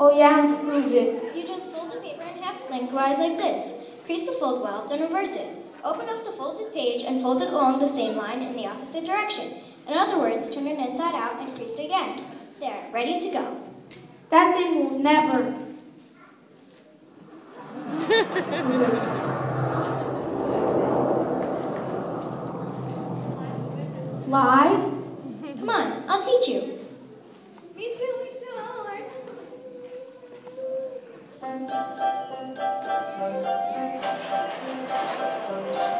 Oh yeah, prove it. You just fold the paper in half lengthwise like this. Crease the fold well, then reverse it. Open up the folded page and fold it along the same line in the opposite direction. In other words, turn it inside out and crease it again. There, ready to go. That thing will never. Lie? Come on, I'll teach you. Me too, me too. I'll learn.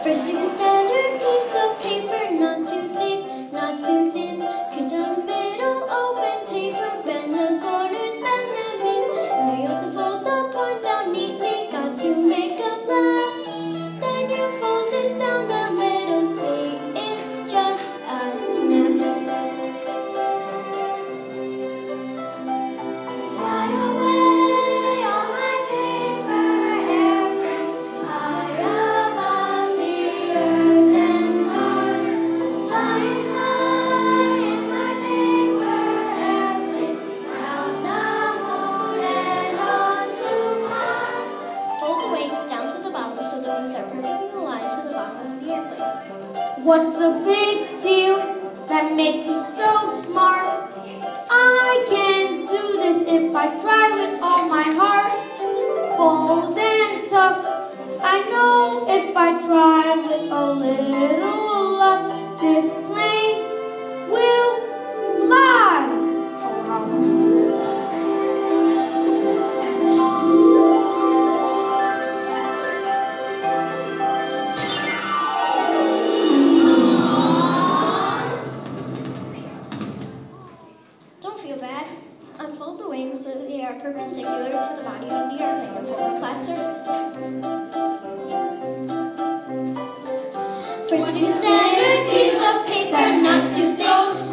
First do the standard piece are perfectly aligned to the bottom of the airplane. What's the big deal that makes you so smart? I can do this if I try with all my heart. Bold and tough. I know if I try with a little feel bad. Unfold the wings so that they are perpendicular to the body of the airplane form a flat surface. Do a standard piece of paper, not too thick,